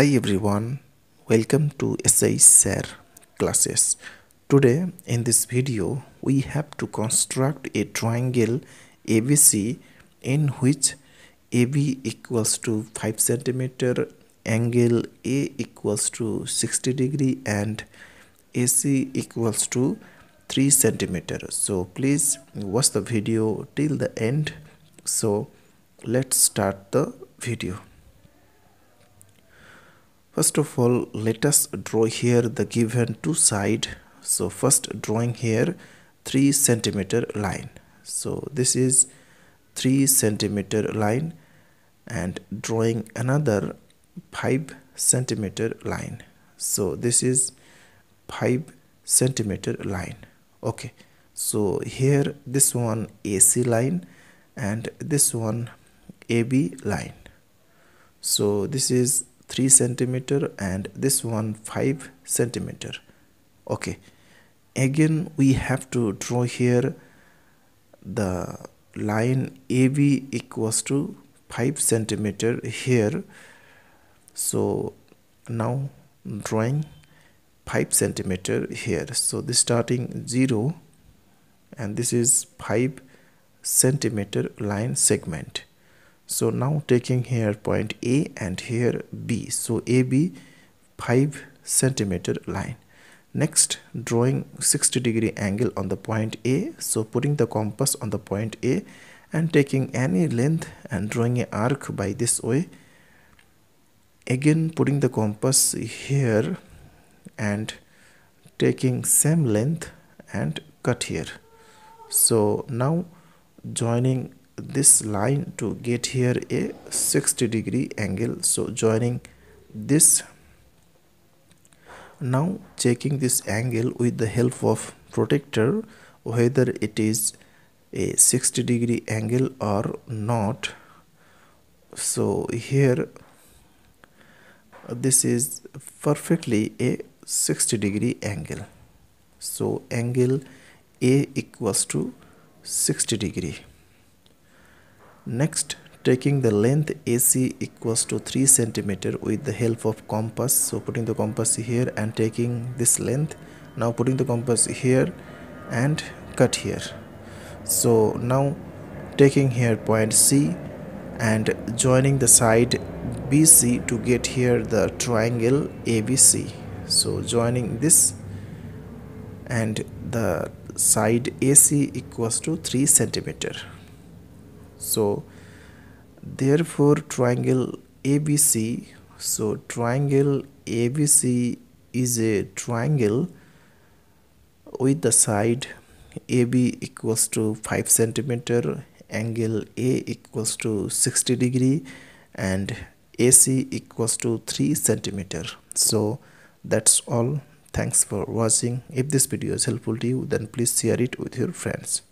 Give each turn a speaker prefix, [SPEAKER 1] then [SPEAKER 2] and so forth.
[SPEAKER 1] Hi everyone, welcome to SH SIR classes. Today in this video we have to construct a triangle ABC in which AB equals to 5 centimeter, angle A equals to 60 degree and AC equals to 3 centimeter. So please watch the video till the end. So let's start the video. First of all, let us draw here the given two side. So first drawing here 3 centimeter line. So this is 3 centimeter line and drawing another 5 centimeter line. So this is 5 centimeter line. Okay. So here this one AC line and this one AB line. So this is 3 centimeter and this one 5 centimeter. Okay. Again we have to draw here the line AB equals to 5 centimeter here. So now drawing 5 centimeter here. So this starting 0 and this is 5 centimeter line segment so now taking here point A and here B. So AB 5 centimeter line. Next drawing 60 degree angle on the point A. So putting the compass on the point A and taking any length and drawing an arc by this way. Again putting the compass here and taking same length and cut here. So now joining this line to get here a 60 degree angle. So joining this. Now checking this angle with the help of protector whether it is a 60 degree angle or not. So here this is perfectly a 60 degree angle. So angle a equals to 60 degree Next, taking the length AC equals to 3 centimeter with the help of compass. So putting the compass here and taking this length. Now putting the compass here and cut here. So now taking here point C and joining the side BC to get here the triangle ABC. So joining this and the side AC equals to 3 centimeter so therefore triangle ABC so triangle ABC is a triangle with the side AB equals to 5 centimeter angle A equals to 60 degree and AC equals to 3 centimeter. So that's all. Thanks for watching. If this video is helpful to you then please share it with your friends